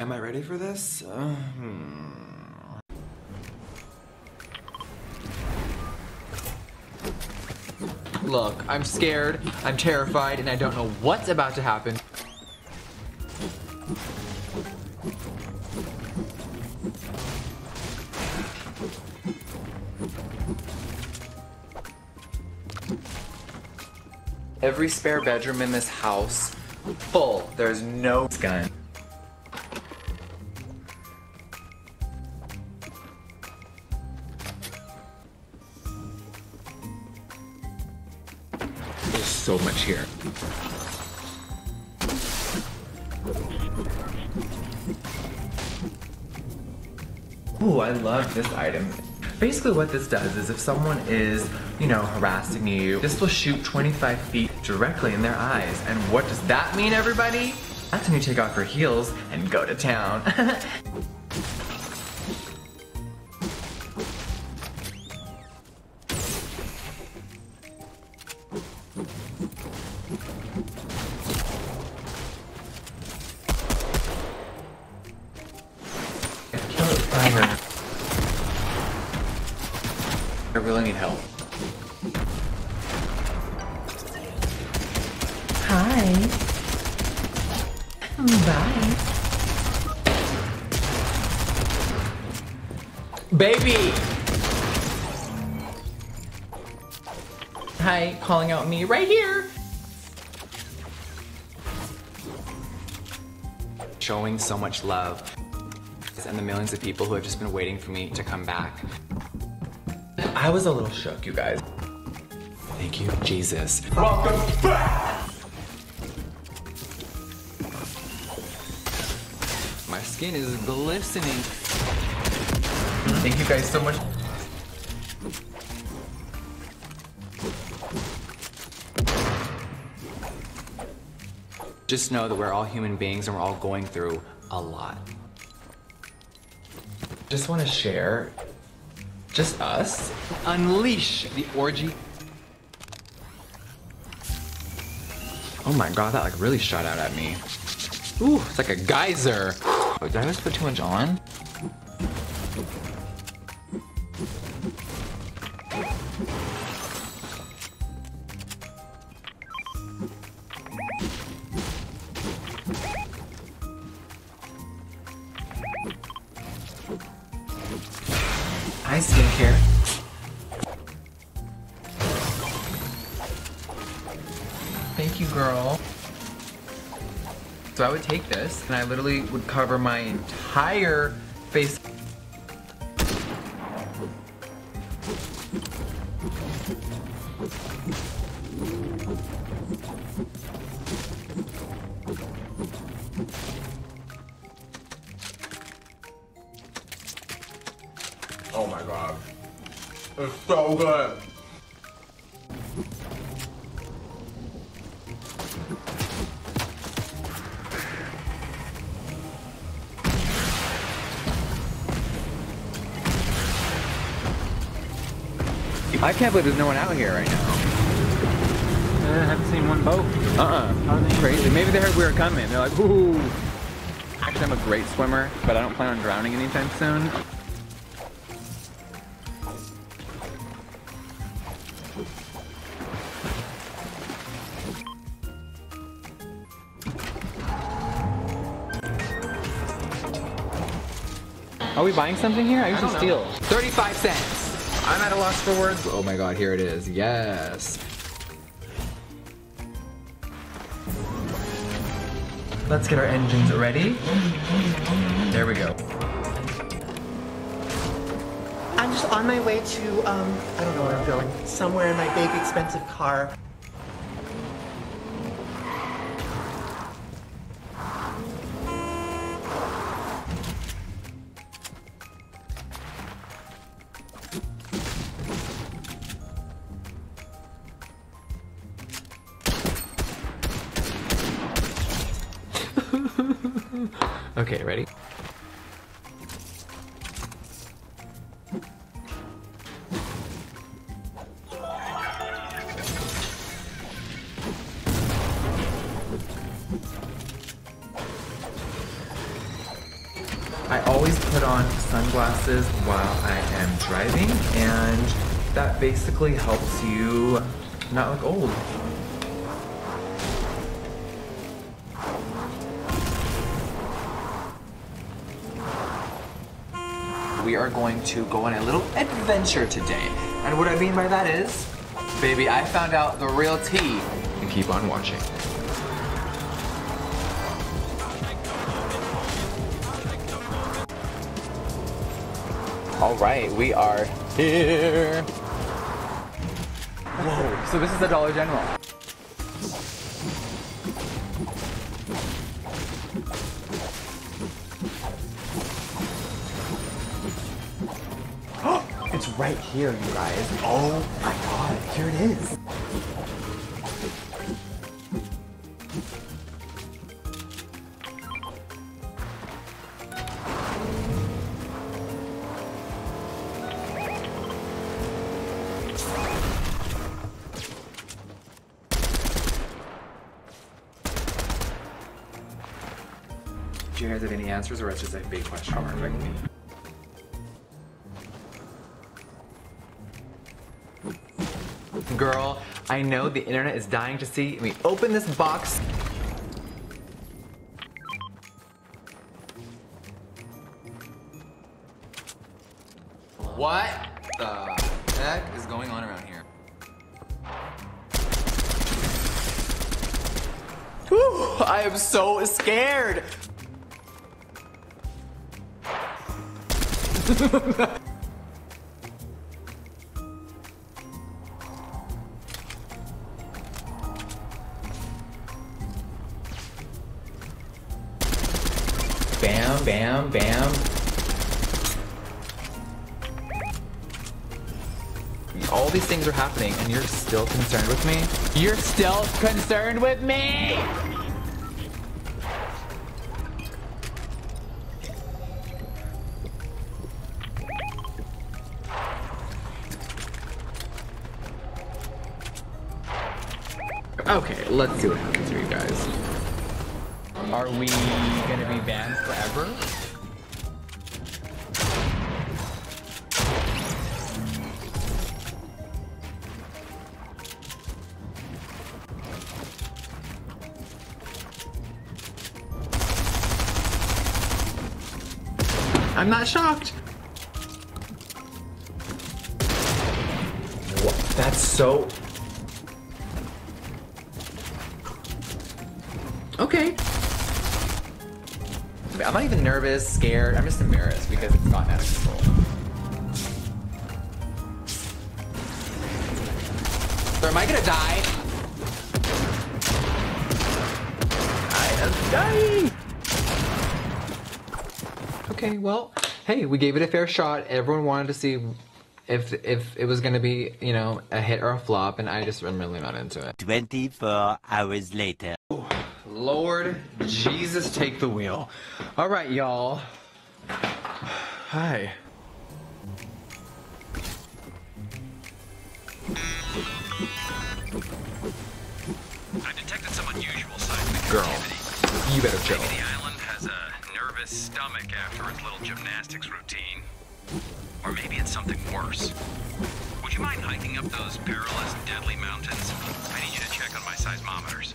Am I ready for this? Uh, hmm. Look, I'm scared, I'm terrified, and I don't know what's about to happen. Every spare bedroom in this house, full. There's no gun. Much here. Ooh, I love this item. Basically what this does is if someone is, you know, harassing you, this will shoot 25 feet directly in their eyes. And what does that mean, everybody? That's when you take off your heels and go to town. I really need help. Hi. Hmm, bye. Baby! Hi, calling out me right here. Showing so much love. And the millions of people who have just been waiting for me to come back. I was a little shook, you guys. Thank you, Jesus. Welcome back! My skin is glistening. Thank you guys so much. Just know that we're all human beings and we're all going through a lot. Just want to share, just us, unleash the orgy. Oh my god, that like really shot out at me. Ooh, it's like a geyser. Oh, did I just put too much on? So I would take this and I literally would cover my entire face. Oh my god. It's so good. I can't believe there's no one out here right now. Uh, I haven't seen one boat. Uh-uh. Crazy. Maybe they heard we were coming. They're like, ooh. Actually, I'm a great swimmer, but I don't plan on drowning anytime soon. Are we buying something here? I usually steal. 35 cents. I'm at a loss for words. Oh my god, here it is. Yes. Let's get our engines ready. There we go. I'm just on my way to, um, I don't know where I'm going. Somewhere in my big expensive car. Sunglasses while I am driving, and that basically helps you not look old. We are going to go on a little adventure today. And what I mean by that is, baby, I found out the real tea. And keep on watching. All right, we are here. Whoa, so this is the Dollar General. it's right here, you guys. Oh my god, here it is. Do you guys have any answers or it's just a big question mark like me? Girl, I know the internet is dying to see me open this box. What the heck is going on around here? Whew, I am so scared. Bam, bam, bam. All these things are happening and you're still concerned with me? You're still concerned with me? Let's see what happens here, you guys. Are we gonna be banned forever? I'm not shocked. What? That's so. Okay. I'm not even nervous, scared. I'm just embarrassed because it's gotten out of control. So am I gonna die? I am dying. Okay, well, hey, we gave it a fair shot. Everyone wanted to see if if it was gonna be, you know, a hit or a flop, and I just am really not into it. 24 hours later. Lord Jesus, take the wheel. All right, y'all. Hi. I detected some unusual seismic Girl, activity. you better chill. Maybe the island has a nervous stomach after its little gymnastics routine. Or maybe it's something worse. Would you mind hiking up those perilous, deadly mountains? I need you to check on my seismometers.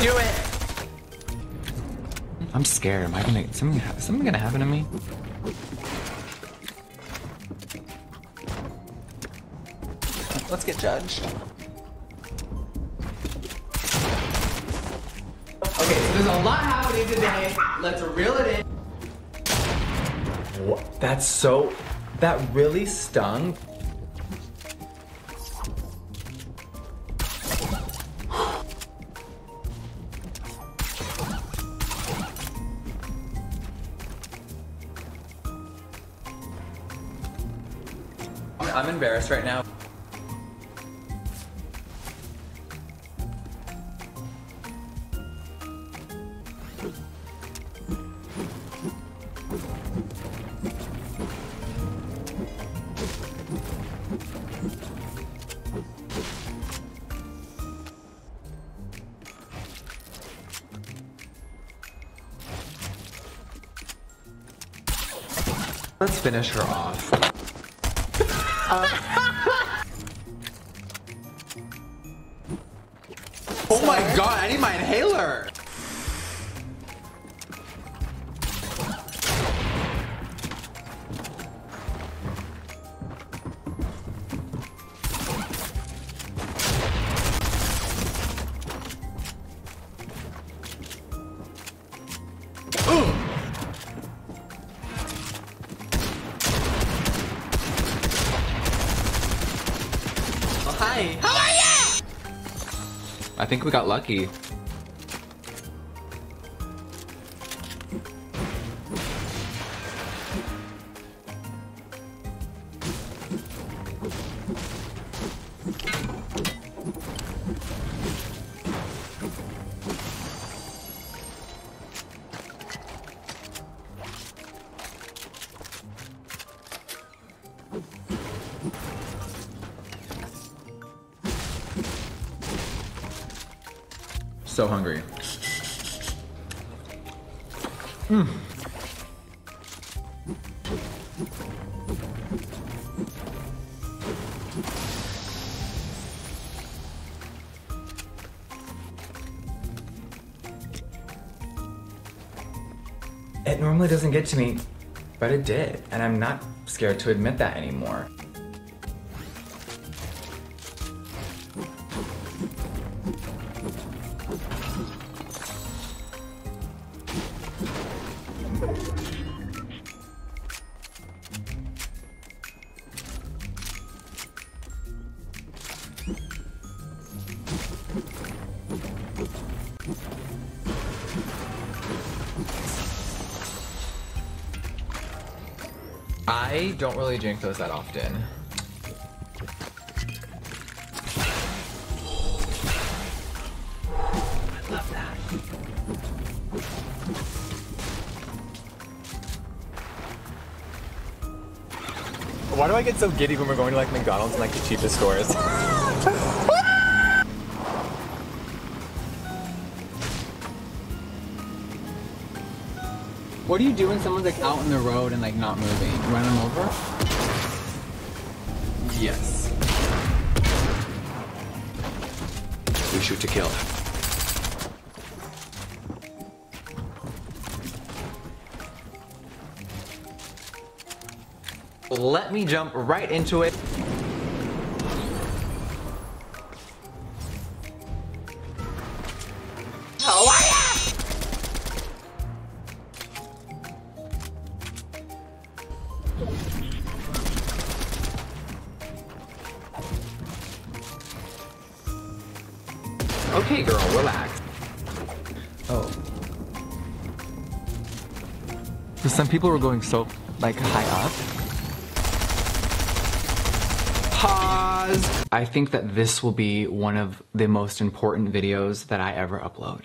Do it. I'm scared. Am I gonna something? Is something gonna happen to me? Let's get judged. Okay, so there's a lot happening today. Let's reel it in. What? That's so. That really stung. progress right now. Let's finish her off oh my god, I need my inhaler! Hi. How are you? I think we got lucky. So hungry. It normally doesn't get to me, but it did, and I'm not scared to admit that anymore. I don't really drink those that often. I love that. Why do I get so giddy when we're going to like McDonald's and like the cheapest stores? What do you do when someone's like out in the road and like not moving? Run them over? Yes. We shoot to kill. Let me jump right into it. People were going so like high up. Pause. I think that this will be one of the most important videos that I ever upload.